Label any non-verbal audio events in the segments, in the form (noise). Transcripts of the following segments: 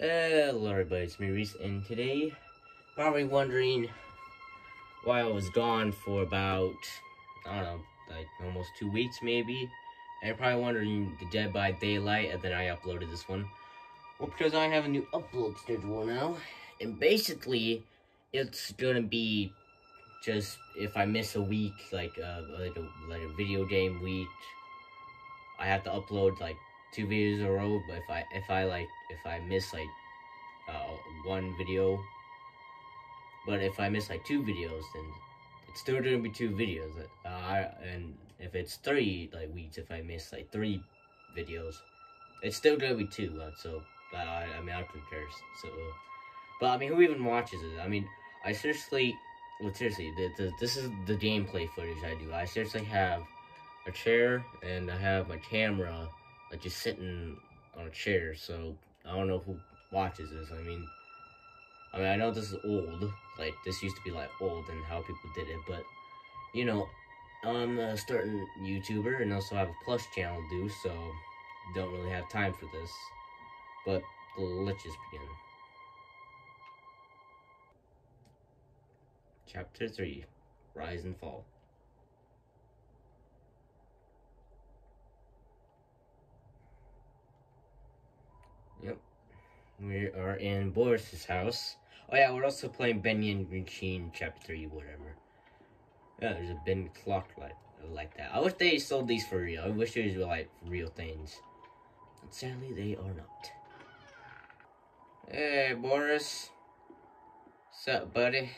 Hello everybody, it's me Reese, and today, probably wondering why I was gone for about, I don't know, like almost two weeks maybe, and probably wondering the Dead by Daylight, and then I uploaded this one. Well, because I have a new upload schedule now, and basically, it's gonna be just, if I miss a week, like, uh, like a, like a video game week, I have to upload, like, two videos in a row, but if I if I like if I miss like uh, one video, but if I miss like two videos, then it's still gonna be two videos. Uh, and if it's three like weeks, if I miss like three videos, it's still gonna be two. Uh, so uh, I mean, I don't care. So, but I mean, who even watches it? I mean, I seriously, well, seriously, the, the, this is the gameplay footage I do. I seriously have a chair and I have my camera like just sitting on a chair. So I don't know who watches this. I mean, I mean I know this is old. Like this used to be like old and how people did it, but you know, I'm a starting YouTuber and also have a Plus channel do, so don't really have time for this. But let's just begin. Chapter 3 Rise and Fall. Yep. We are in Boris's house. Oh yeah, we're also playing Bendy and Green Chapter 3, whatever. Yeah, there's a Ben clock like, like that. I wish they sold these for real. I wish these were like real things. But sadly, they are not. Hey, Boris. What's up, buddy?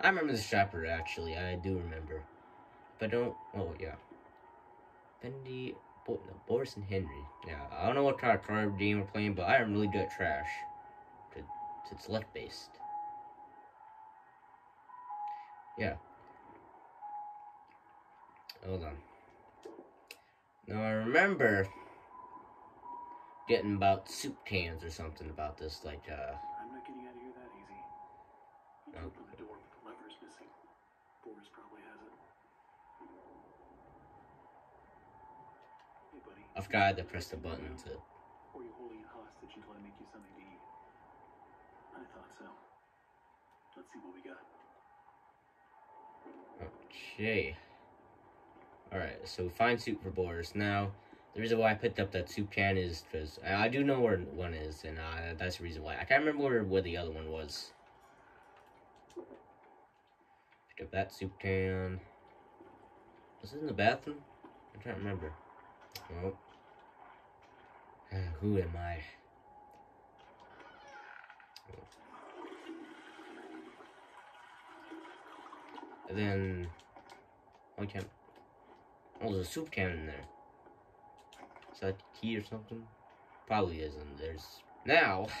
I remember the chapter, actually. I do remember. But don't... Oh, yeah. Bendy No, Boris and Henry. Yeah, I don't know what kind of card game we're playing, but I am really good at trash. It's luck based. Yeah. Hold on. Now I remember getting about soup cans or something about this, like, uh... I'm not getting out of here that easy. You can open the door, but the lever's missing. Boris probably has it. Hey, buddy. I forgot to press the button to... Or you holding it hostage until I make you something to eat. I thought so. Let's see what we got. Okay. Alright, so find soup for Boris. Now, the reason why I picked up that soup can is because I do know where one is, and uh, that's the reason why. I can't remember where, where the other one was. Pick up that soup can. Was it in the bathroom? I can't remember. Oh. Who am I? And then, I can't. Oh, there's a soup can in there. Is that key or something? Probably isn't. There's now. (sighs)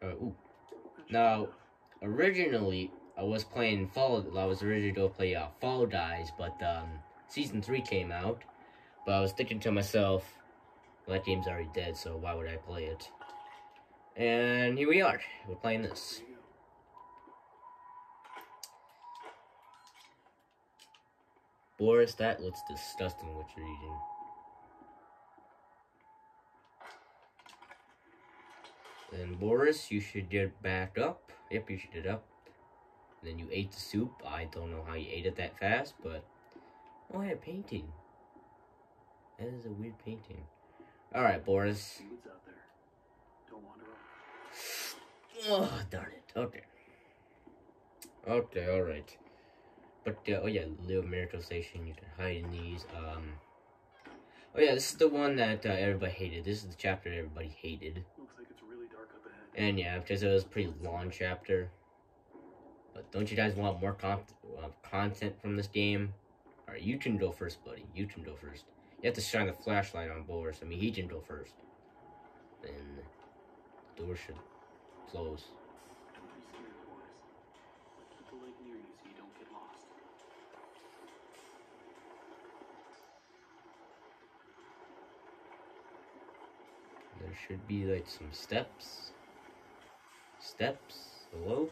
Uh, ooh. Now, originally I was playing Fall. I was originally to play uh, Fall Guys, but um, season three came out. But I was thinking to myself, that game's already dead, so why would I play it? And here we are. We're playing this. Boris, that looks disgusting what you're eating. And Boris, you should get back up. Yep, you should get up. then you ate the soup. I don't know how you ate it that fast, but... Oh, yeah, painting. That is a weird painting. Alright, Boris. Oh, darn it. Okay. Okay, alright. But, uh, oh yeah, Little Miracle Station, you can hide in these. Um, oh yeah, this is the one that uh, everybody hated. This is the chapter everybody hated. Looks like it's really dark up ahead. And yeah, because it was a pretty long chapter. But don't you guys want more con uh, content from this game? Alright, you can go first, buddy. You can go first. You have to shine the flashlight on Boris. I mean, he can go first. Then the door should close. There should be like some steps. Steps? Hello?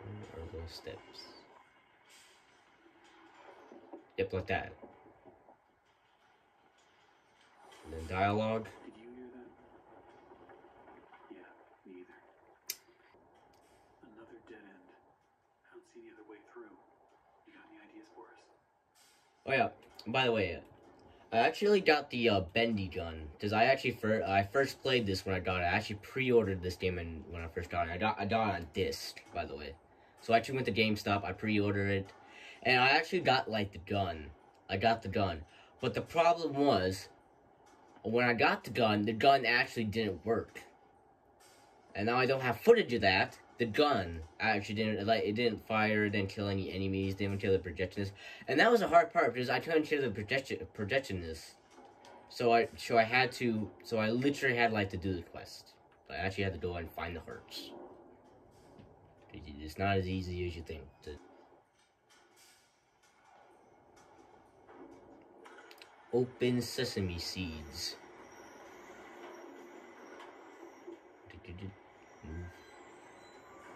Where are those steps? Yep, like that and then dialogue. Oh yeah. By the way, I actually got the uh, bendy gun because I actually fir- I first played this when I got it. I actually pre-ordered this game and when I first got it. I got I got it on disc, by the way. So I actually went to GameStop. I pre-ordered it, and I actually got like the gun. I got the gun, but the problem was when I got the gun, the gun actually didn't work, and now I don't have footage of that. The gun actually didn't like it didn't fire, didn't kill any enemies, didn't kill the projectionist, and that was a hard part because I couldn't kill the projection projectionist. So I so I had to so I literally had like to do the quest. I actually had to go and find the hearts. It's not as easy as you think. To... Open sesame seeds.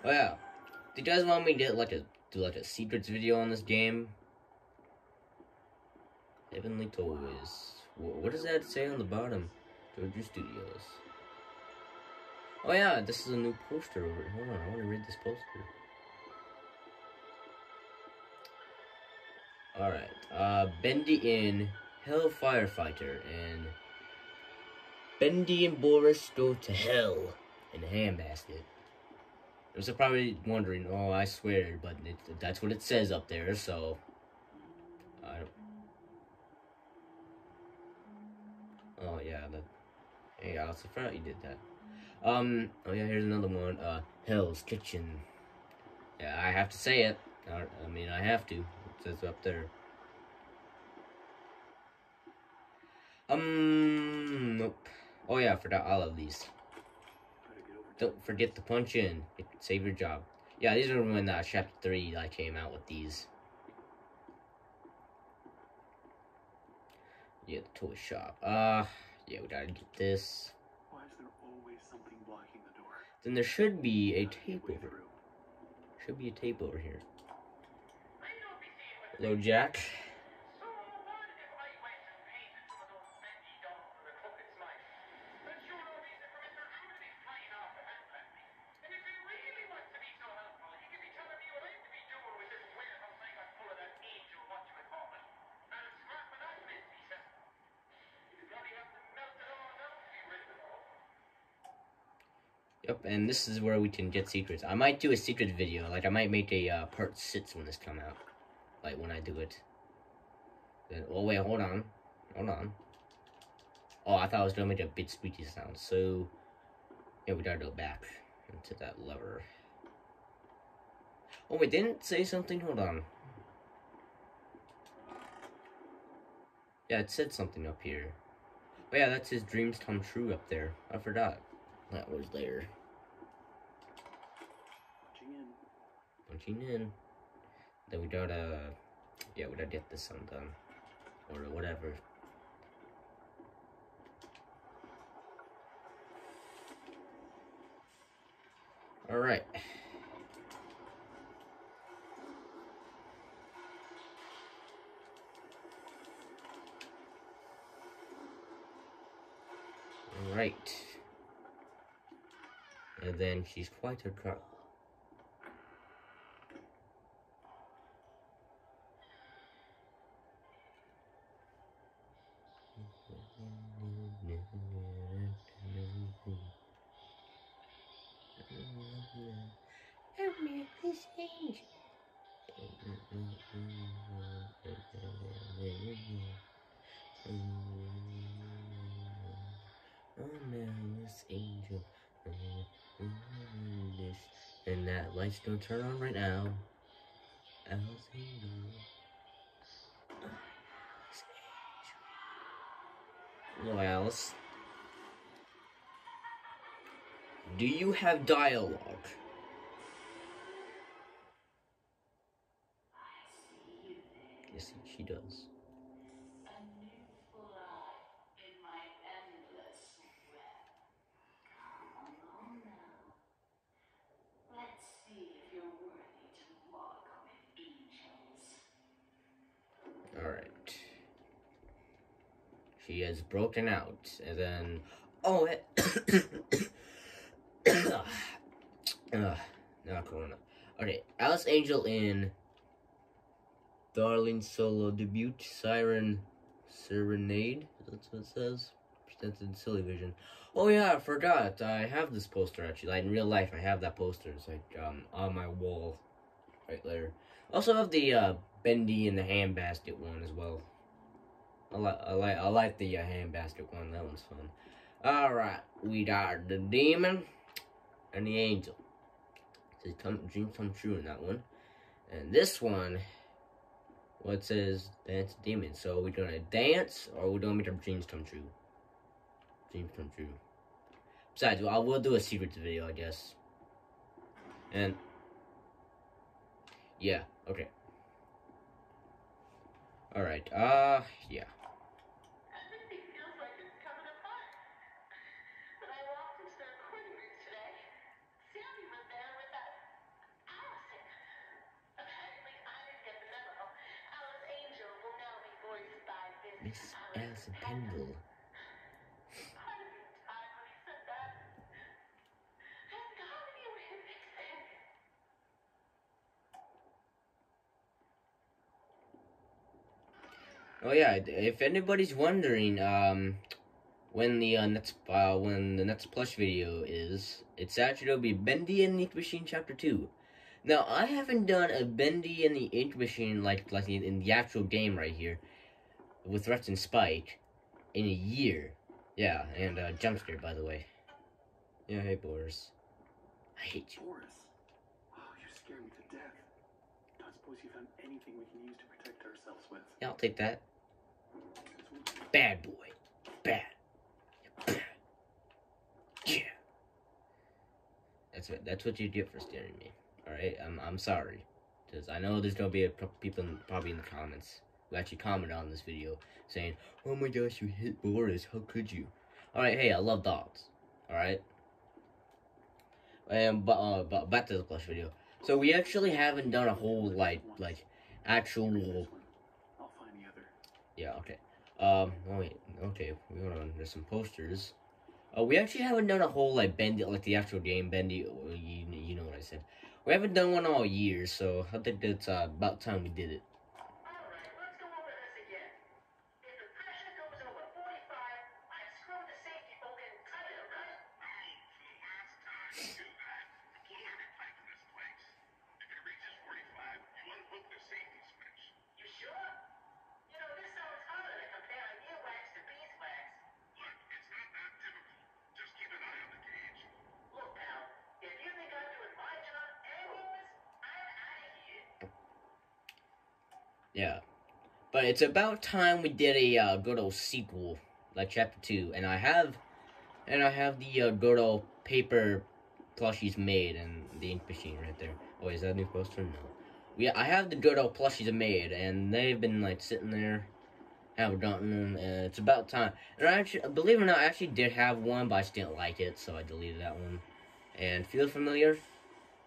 Oh yeah. Do you guys want me to like a do like a secrets video on this game? Heavenly Toys. What does that say on the bottom? Joey Drew Studios. Oh yeah, this is a new poster over here. Hold on, I want to read this poster. Alright, uh, Bendy in Hell Firefighter and Bendy and Boris go to hell in a handbasket. You're probably wondering, oh, I swear, but it, that's what it says up there, so... I don't... Oh, yeah, that... Hey, I was surprised you did that. Um, oh yeah, here's another one, uh, Hell's Kitchen. Yeah, I have to say it. I, I mean, I have to. It says up there. Um, nope. Oh yeah, I forgot all of these. Don't forget to punch in. Save your job. Yeah, these are when uh, Chapter 3 I came out with these. Yeah, the toy shop. Uh, yeah, we gotta get this. Why is there always something blocking the door? Then there should be a tape over. Should be a tape over here. Hello, Jack. Yep, and this is where we can get secrets. I might do a secret video. Like, I might make a uh, part 6 when this come out. Like, when I do it. Then, oh, wait, hold on. Hold on. Oh, I thought I was going to make a bit squeaky sound. So, yeah, we gotta go back into that lever. Oh, wait, didn't say something? Hold on. Yeah, it said something up here. Oh, yeah, that's his dreams come true up there. I forgot that was there. Punching in. Punching in. Then we gotta, yeah, we gotta get this undone. Or whatever. Alright. Right. And then she's quite a crowd. Oh, angel. And that light's gonna turn on right now. Alice Hello, Alice. Do you have dialogue? Does. She has broken out, and then oh, it, uh, not Corona. Okay, Alice Angel in Darling solo debut, Siren Serenade. That's what it says. Presented Silly Vision. Oh yeah, I forgot. I have this poster actually. Like in real life, I have that poster. It's like um on my wall, right there. Also have the uh, Bendy and the Handbasket one as well. I like I like I like the uh, Handbasket one. That one's fun. All right, we got the demon and the angel. Says come dreams come true in that one, and this one, what says dance demon. So we're gonna dance or we're gonna make our dreams come true. Dreams come true. Besides, I will do a secrets video, I guess. And yeah, okay. All right. Uh, yeah. Oh yeah, if anybody's wondering, um, when the uh, Nets uh, when the Nets Plush video is, it's actually gonna be Bendy and the Ink Machine Chapter Two. Now I haven't done a Bendy and the Ink Machine like like in the actual game right here, with Rex and Spike, in a year. Yeah, and uh, jump scare by the way. Yeah, hey Boris. I hate you. Boris. Oh, you scare me to death. Don't suppose you found anything we can use to protect ourselves with. Yeah, I'll take that. Bad boy. Bad. Bad. Yeah. That's what that's what you get for staring at me. Alright? I'm I'm sorry. Because I know there's gonna be a, people in, probably in the comments actually comment on this video saying, Oh my gosh, you hit Boris, how could you? Alright, hey, I love dogs. Alright? And but uh but back to the plush video. So we actually haven't done a whole like like actual this. I'll find the other. yeah, okay. Um, oh wait, okay, we hold on. There's some posters. Uh, we actually haven't done a whole like bendy, like the actual game bendy. uh, You, you know what I said. We haven't done one all year, so I think it's uh, about time we did it. It's about time we did a uh, good old sequel, like chapter two, and I have, and I have the uh, good old paper plushies made and the ink machine right there. Oh, is that a new poster? No. Yeah, I have the good old plushies made, and they've been like sitting there, haven't gotten them, and it's about time. And I actually, believe it or not, I actually did have one, but I just didn't like it, so I deleted that one. And feel familiar?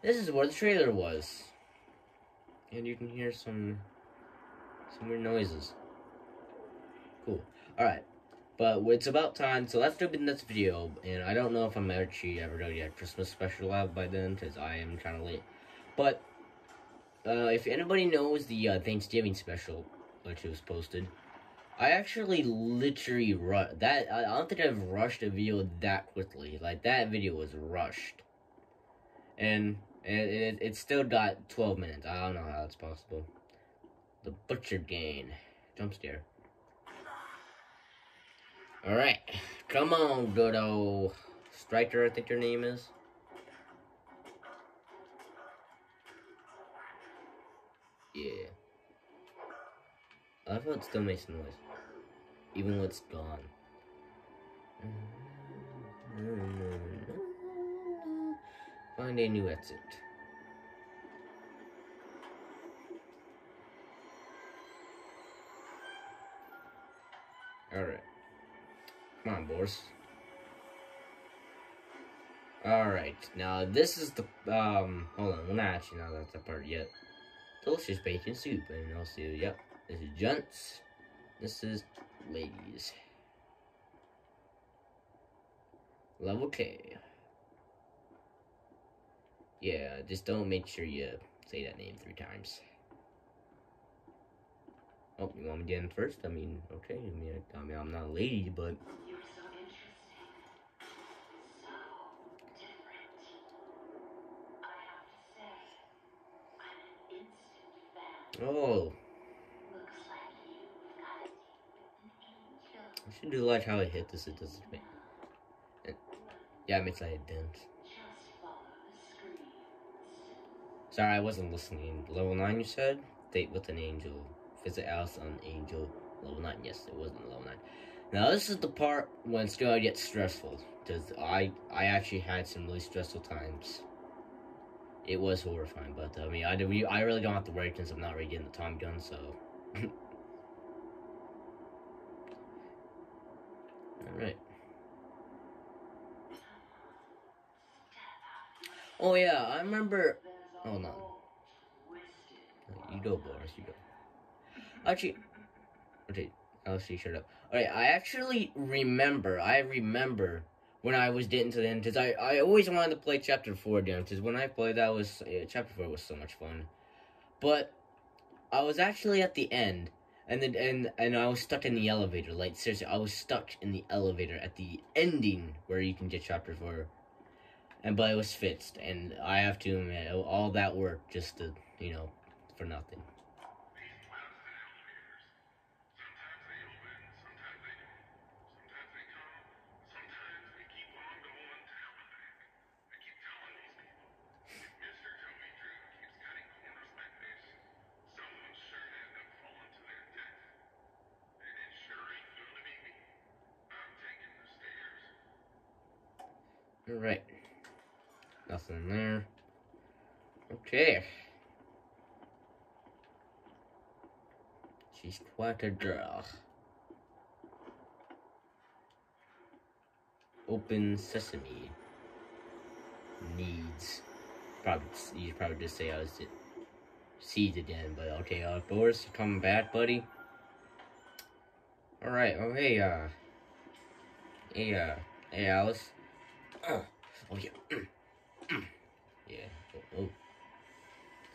This is where the trailer was, and you can hear some some weird noises. Cool. Alright. But it's about time, so let's jump in this video. And I don't know if I'm actually ever gonna get a Christmas special out by then, because I am kind of late. But, uh, if anybody knows the uh, Thanksgiving special, which was posted, I actually literally ru- that. I don't think I've rushed a video that quickly. Like that video was rushed, and and it, it still got 12 minutes. I don't know how it's possible. The Butcher Gang. Jump scare. Alright. Come on, good old Striker, I think your name is. Yeah. I thought it still makes noise. Even when it's gone. Find a new exit. Alright. Come on, Boris. Alright, now this is the, um, hold on, well, not actually, not that's the part yet. Delicious bacon soup, and also, yep, this is gents, this is ladies. Level K. Yeah, just don't make sure you say that name three times. Oh, you want me to end first? I mean, okay. I mean, I, I mean, I'm not a lady, but oh. I should do like how I hit this. It doesn't make. It, yeah, it makes like a dent. Sorry, I wasn't listening. Level nine, you said. Date with an angel. Visit Alice on Angel. Level nine. Yes, it wasn't level nine. Now this is the part when it's gonna get stressful because I I actually had some really stressful times. It was horrifying, but I mean I do I really don't have to worry since I'm not really getting the Tommy gun. So. (laughs) All right. Oh yeah, I remember. Hold on. You go, Boris. You go. Actually, okay. Actually, shut up. Alright, I actually remember. I remember when I was getting to the end because I, I always wanted to play Chapter Four again because when I played that was yeah, Chapter Four was so much fun, but I was actually at the end. And then and and I was stuck in the elevator. Like seriously, I was stuck in the elevator at the ending where you can get chapter four and but it was fixed and i have to admit all that work just to you know for nothing all right nothing there okay. She's quite a girl open sesame needs. Probably you probably just say I was it seeds again but okay uh Boris coming back buddy. All right oh hey uh hey uh hey Alice. Oh, (clears throat) oh yeah. (clears throat) Yeah oh, oh.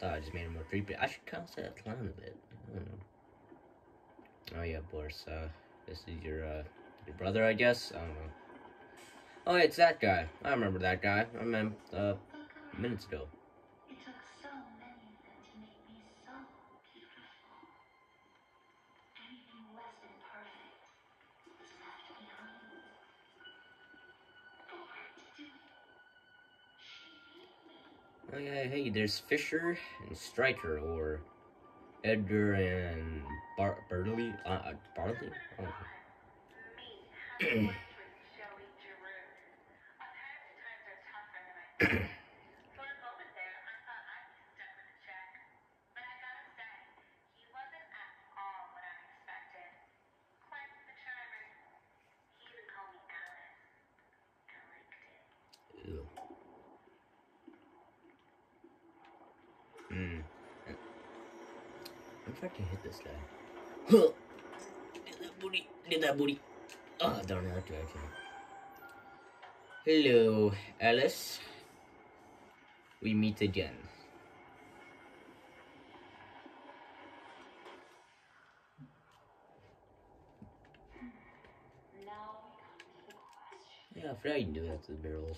I just made him more creepy I should kind of set that clown a bit I don't know oh yeah Boris uh this is your uh your brother I guess I don't know Oh, it's that guy. I remember that guy. I met uh, minutes ago. Made me. Yeah, hey, there's Fisher and Striker, or Edgar and Bar Bartley. Uh, uh, Bartley. Oh. (clears throat) (clears throat) Me having worked with Joey Drew. Our parents' times are tougher than I thought. For a moment there, I thought I'd be stuck with a check. But I gotta say, he wasn't at all what I expected. Quite the charmer. He even called me Alice. I liked it. Ew. Hmm. I'm trying to hit this guy. Huh. Did that booty. Did that booty. Oh, darn it. Okay, okay. Hello, Alice. We meet again. Now we come to the Yeah, I can do that to the barrels.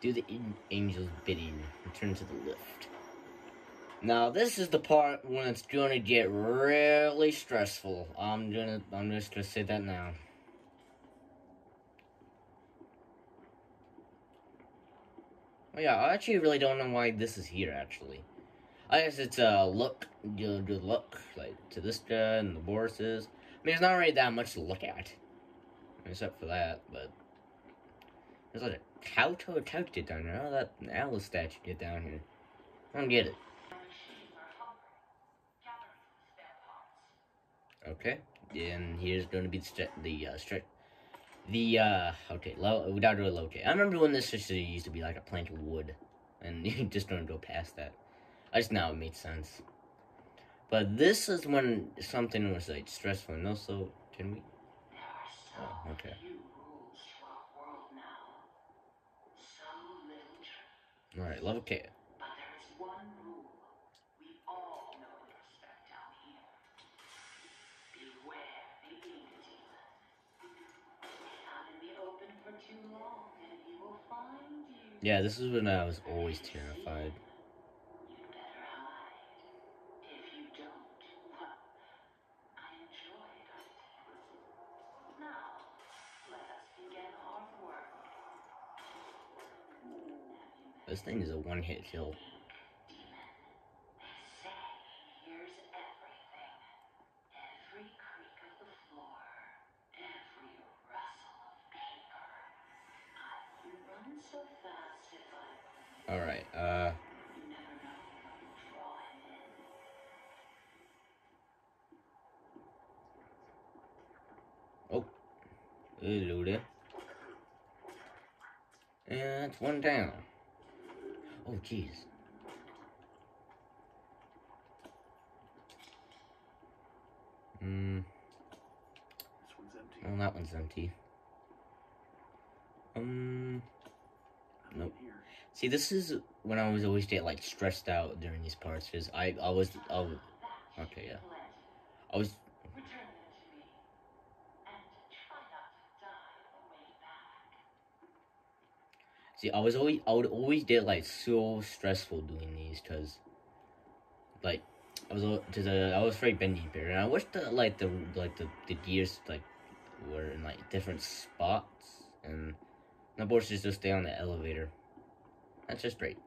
Do the angel's bidding. Return to the lift. Now this is the part when it's gonna get really stressful. I'm gonna I'm just gonna say that now. Oh yeah, I actually really don't know why this is here actually. I guess it's a uh, look, good, good look, like to this guy and the Borises. I mean, it's not really that much to look at, except for that. But there's like a cow to a get down here. How that an Alice statue get down here? I don't get it. Okay, and here's going to be the uh, stri- the uh okay low without doing locate. I remember when this used to be like a plank of wood, and (laughs) you just don't go past that. I just now it made sense. But this is when something was like stressful, and also can we? There Oh, okay. few rules to our world now. So little truth. All right, level find you. Yeah, this is when I was always terrified. You'd better hide. If you don't, well, I enjoy it. Now, let us begin our work. Have you met This thing is a one-hit kill. demon? They say he hears everything. Every creak of the floor. Every rustle of paper. I can run so fast if I All right, uh, in. hello there. And it's one down. Oh, jeez. Hmm. This one's empty. Oh, that one's empty. Um. Nope. See, this is when I was always get like stressed out during these parts because I I was, Okay, yeah. I was Return them to me. And try not to die on the way back. See I was always I would always get like so stressful doing these because like I was because uh, I was very bending here and I wish that like the like the, the gears like were in like different spots and the board just stay on the elevator. That's just great.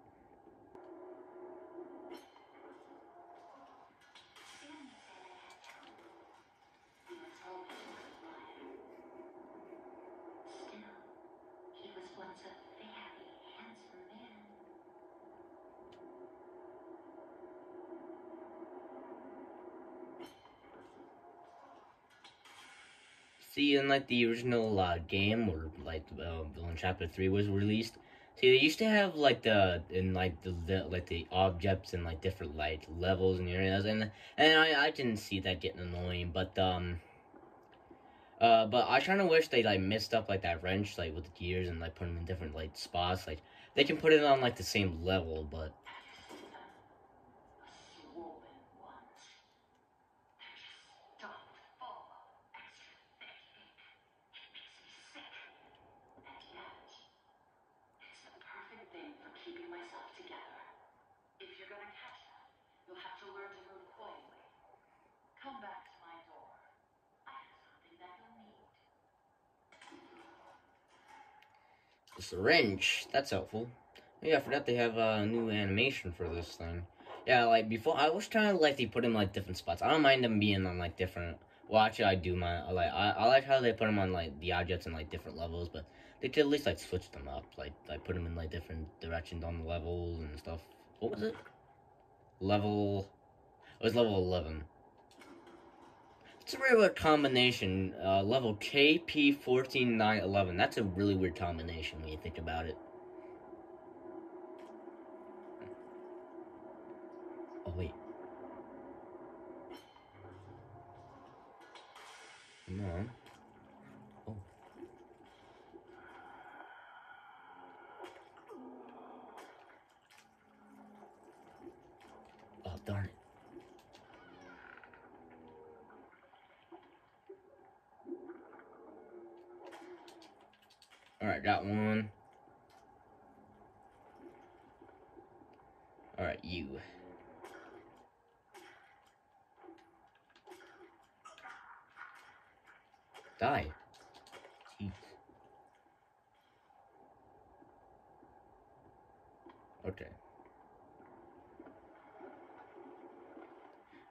See, in like the original uh, game, or like uh, when Chapter Three was released, see they used to have like the in like the, the like the objects and like different like levels and areas, and and I I didn't see that getting annoying, but um. Uh, but I kind of wish they like messed up like that wrench like with the gears and like put them in different like spots. Like they can put it on like the same level, but A swollen ones. They're just stuffed full of extra thick ink. It makes me sick. And yet, it's the perfect thing for keeping myself together. If you're gonna catch them, you'll have to learn to move quietly. Come back to my door. I have something that you'll need. Syringe that's helpful. Oh, yeah, I forgot they have a new animation for this thing. Yeah, like before, I was trying to like they put them like different spots. I don't mind them being on like different. Well, actually, I do mind. Like I, I like how they put them on like the objects in like different levels, but they could at least like switch them up, like like put them in like different directions on the levels and stuff. What was it? Level. It was level eleven. It's a really weird combination. Uh, level KP fourteen nine eleven. That's a really weird combination when you think about it. Oh wait. Come on. Oh. Oh darn it. Got one. Alright, you. Die. Jeez. Okay.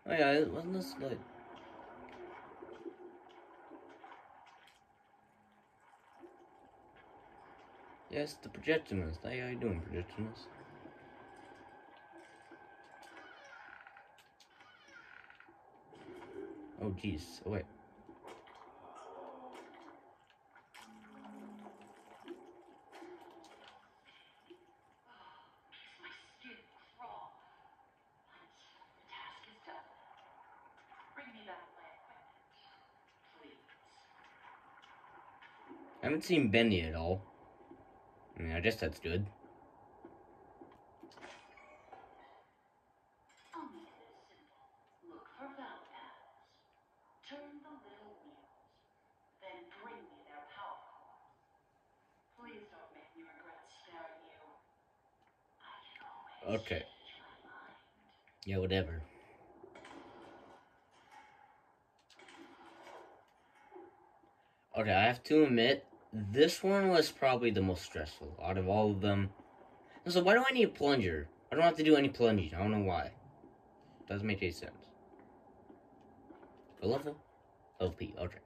Oh yeah, it wasn't this like Yes, the projectionist. How you doing, projectionist? Oh, jeez. Oh, wait. I haven't seen Bendy at all. I guess that's good. Okay. Yeah, whatever. Okay, I have to admit, this one was probably the most stressful out of all of them. So why do I need a plunger? I don't have to do any plunging. I don't know why. Doesn't make any sense. A level? Level P, okay.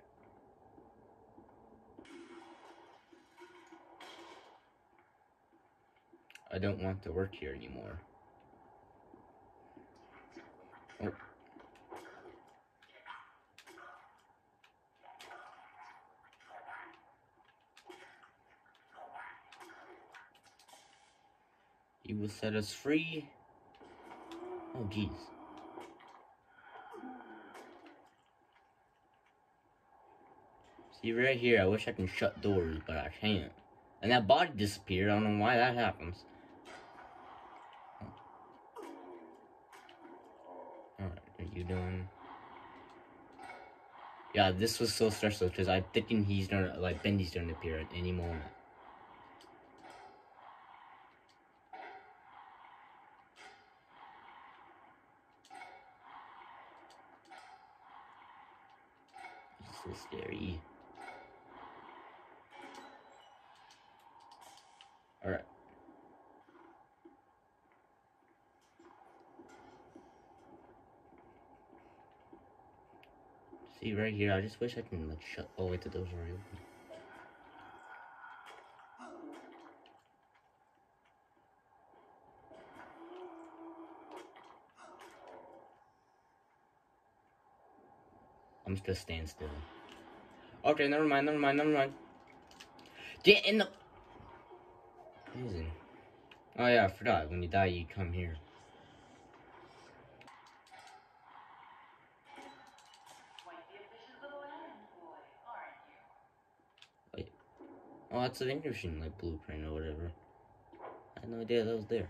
I don't want to work here anymore. Oh. You will set us free. Oh, jeez. See, right here, I wish I can shut doors, but I can't. And that body disappeared. I don't know why that happens. Alright, are you doing? Yeah, this was so stressful because I'm thinking he's gonna, like, Bendy's gonna appear at any moment. Scary. Alright. See right here, I just wish I can like shut wait the doors are open. I'm just gonna stand still. Okay, never mind, never mind, never mind. Get in the Amazing. Oh yeah, I forgot. When you die, you come here. Quite the efficient little errand boy, aren't you? Oh, that's an interesting like blueprint or whatever. I had no idea that was there.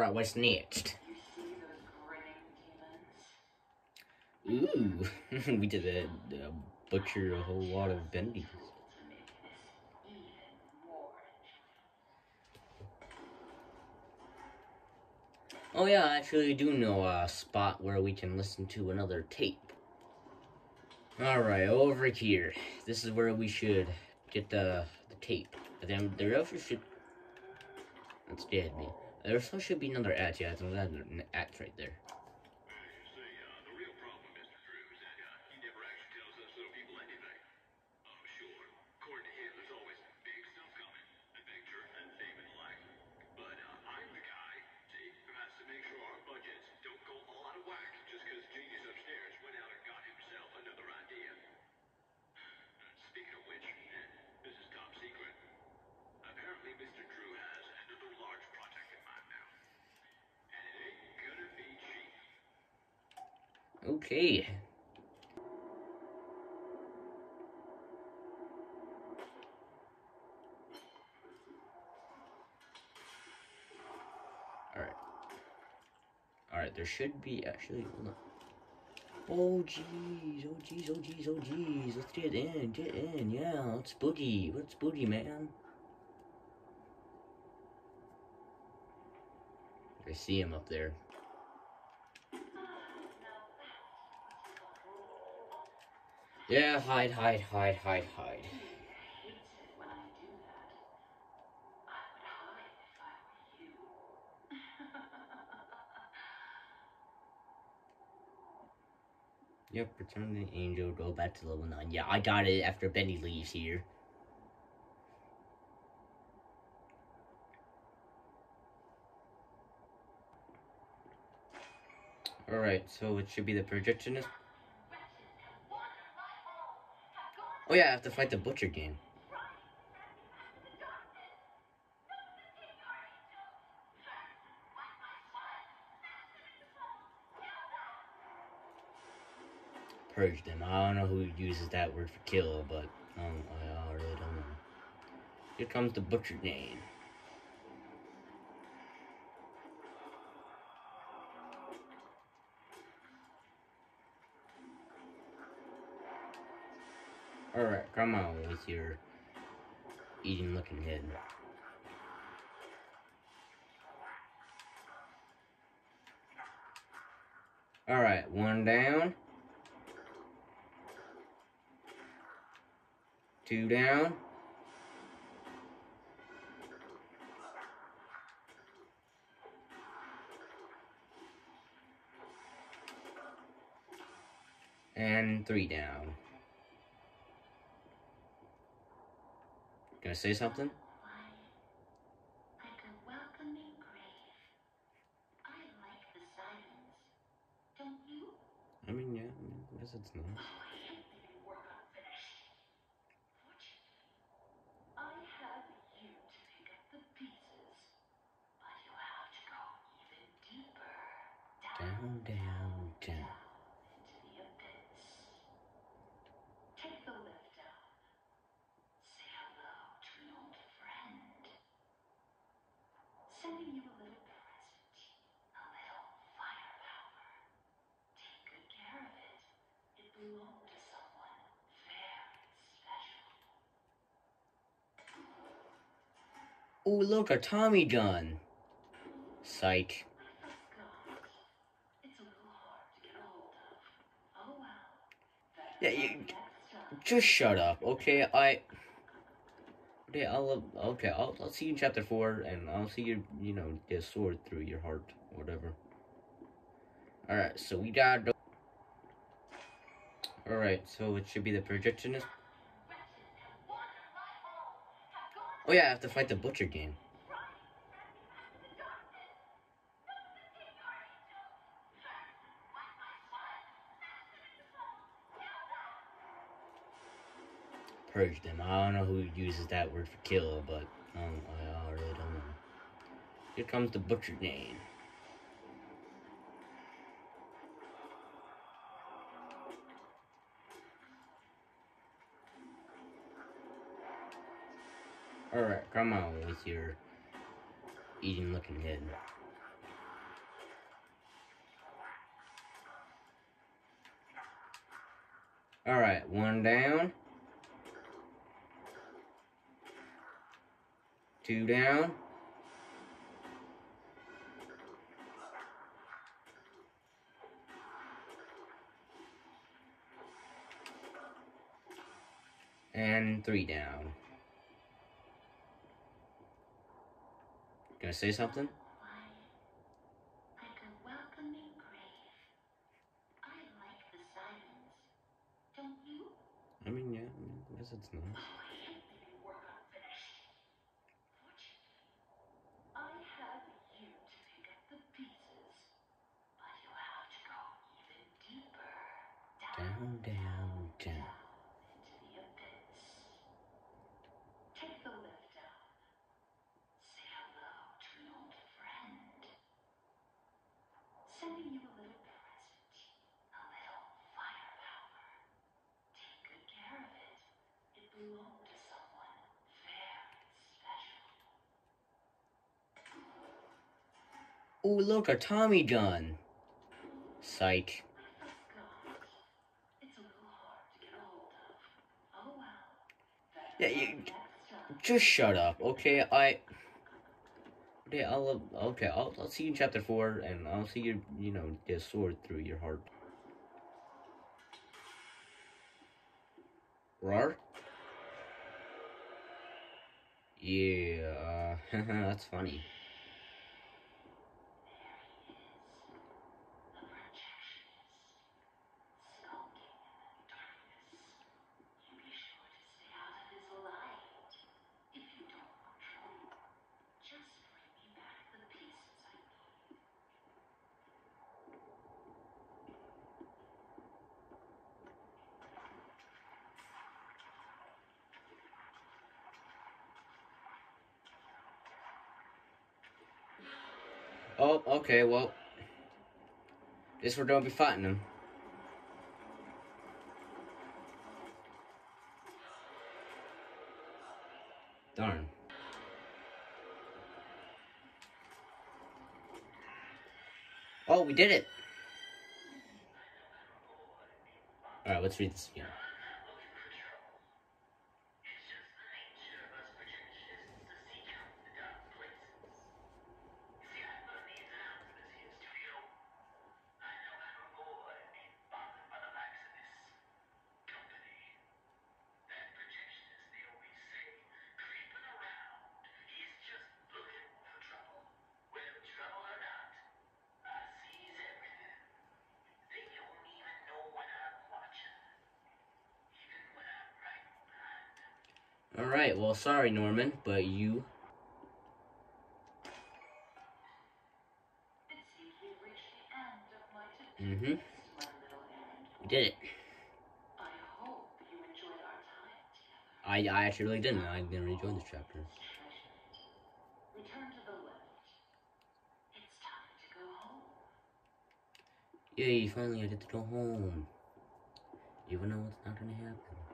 Alright, what's next? Ooh, (laughs) we did a, butcher a whole lot of bendies. Oh yeah, I actually do know a spot where we can listen to another tape. Alright, over here. This is where we should get the, the tape. But then there also should... That's dead, man. There also should be another ad, yeah, there's another ad right there. Okay. Alright. Alright, there should be actually Oh jeez, oh jeez, oh jeez, oh jeez. Let's get in, get in, yeah, let's boogie. Let's boogie, man. I see him up there. Yeah, hide, hide, hide, hide, hide. Yep, return the angel, go back to level 9. Yeah, I got it after Benny leaves here. Alright, so it should be the projectionist. Oh yeah, I have to fight the Butcher Gang. Purge them. I don't know who uses that word for kill, but um, I really don't know. Here comes the Butcher Gang. Alright, come on with your eating looking head. Alright, one down. Two down. And three down. Gonna say something? Quiet, like a welcoming grave. I like the silence. Don't you? I mean, yeah, I mean, I guess it's nice. Oh, I hate leaving work unfinished. Fortunately, I have you to pick up the pieces. But you have to go even deeper. Down, down, down. into the abyss. Take the lift down. Say hello to an old friend. Sending you a little present. A little firepower. Take good care of it. It belonged to someone very special. Oh, look, a Tommy gun. Psych. Yeah, you- Just shut up, okay? I. Okay, I'll. Okay, I'll, I'll see you in chapter 4, and I'll see you, you know, get a sword through your heart, whatever. Alright, so we got. Alright, so it should be the projectionist. Oh, yeah, I have to fight the Butcher Gang. Purge them. I don't know who uses that word for kill, but um, I really don't know. Here comes the Butcher Gang. Alright, come on with your eating looking head. Alright, one down. Two down. And three down. Gonna say something? Quiet, like a welcoming grave. I like the silence. Don't you? I mean, yeah, I, guess it's nice. Oh, I hate leaving work unfinished. Fortunately, I have you to pick up the pieces. But you have to go even deeper. Down, down, down. into the abyss. Take the lift down. Say hello to an old friend. Sending you a little present. A little firepower. Take good care of it. It belonged to someone very special. Oh, look, a Tommy gun. Psych. Get. Yeah, you just shut up, okay? I. Okay, I'll okay. I'll, I'll see you in chapter four, and I'll see you. You know, the sword through your heart. Rar? Yeah, uh, (laughs) that's funny. The projectionist, skulking in the darkness. You be sure to stay out of his light. If you don't control, just bring me back the pieces I need. Oh, okay, well. Guess we're gonna be fighting them. Darn. Oh, we did it! Alright, let's read this again. Well, sorry, Norman, but you. Mhm. errand We did it. I. I, actually really didn't. I didn't really enjoy this chapter. Yay, finally I get to go home. Even though it's not gonna happen.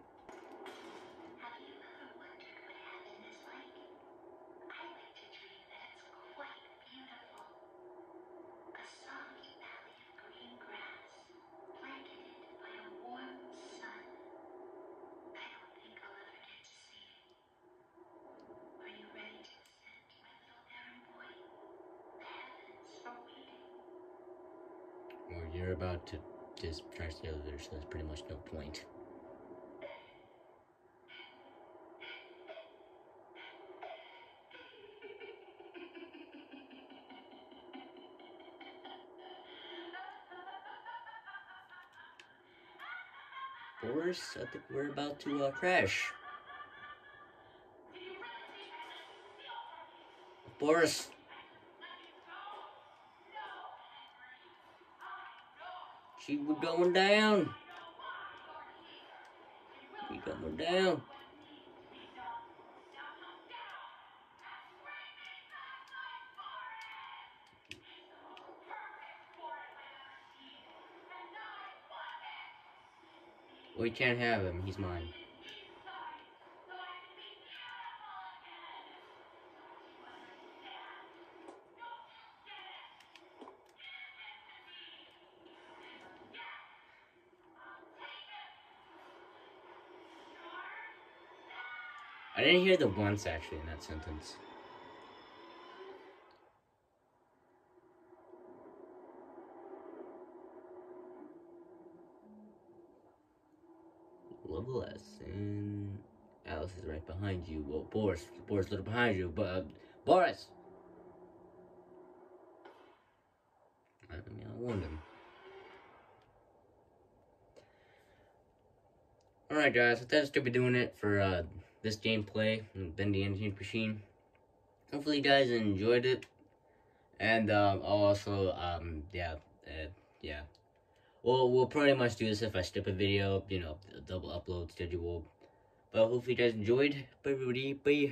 Boris, I think we're about to uh, crash. Boris. She was going down. We going down. We can't have him. He's mine. I didn't hear the once actually in that sentence. And Alice is right behind you. Well, Boris, Boris, little behind you, but uh, Boris. I mean, I warned him. Alright guys, so that's gonna be doing it for uh, this gameplay Bendy Engine Machine. Hopefully you guys enjoyed it. And um, also, um, yeah, uh, yeah. Well, we'll pretty much do this if I skip a video, you know, double upload schedule. But hopefully you guys enjoyed. Bye everybody, bye.